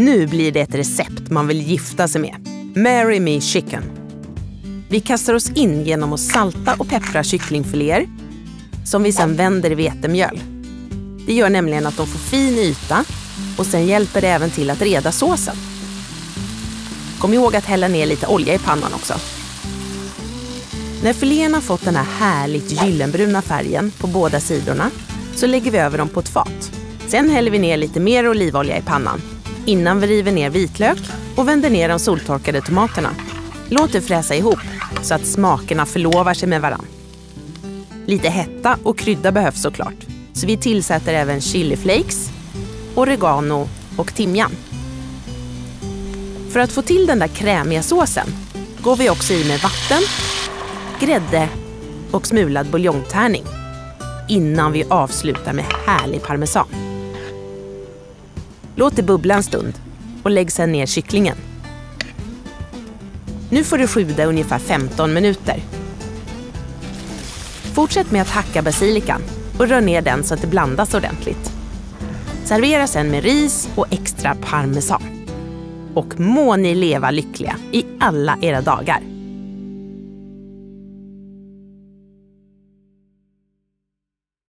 Nu blir det ett recept man vill gifta sig med. Marry me chicken. Vi kastar oss in genom att salta och peppra kycklingfiléer som vi sedan vänder i vetemjöl. Det gör nämligen att de får fin yta och sen hjälper det även till att reda såsen. Kom ihåg att hälla ner lite olja i pannan också. När filéerna har fått den här härligt gyllenbruna färgen på båda sidorna så lägger vi över dem på ett fat. Sen häller vi ner lite mer olivolja i pannan innan vi river ner vitlök och vänder ner de soltorkade tomaterna. Låt det fräsa ihop så att smakerna förlovar sig med varann. Lite hetta och krydda behövs såklart. Så vi tillsätter även chiliflakes, oregano och timjan. För att få till den där krämiga såsen går vi också i med vatten, grädde och smulad buljongtärning innan vi avslutar med härlig parmesan. Låt det bubbla en stund och lägg sedan ner kycklingen. Nu får det sjuda ungefär 15 minuter. Fortsätt med att hacka basilikan och rör ner den så att det blandas ordentligt. Servera sen med ris och extra parmesan. Och må ni leva lyckliga i alla era dagar.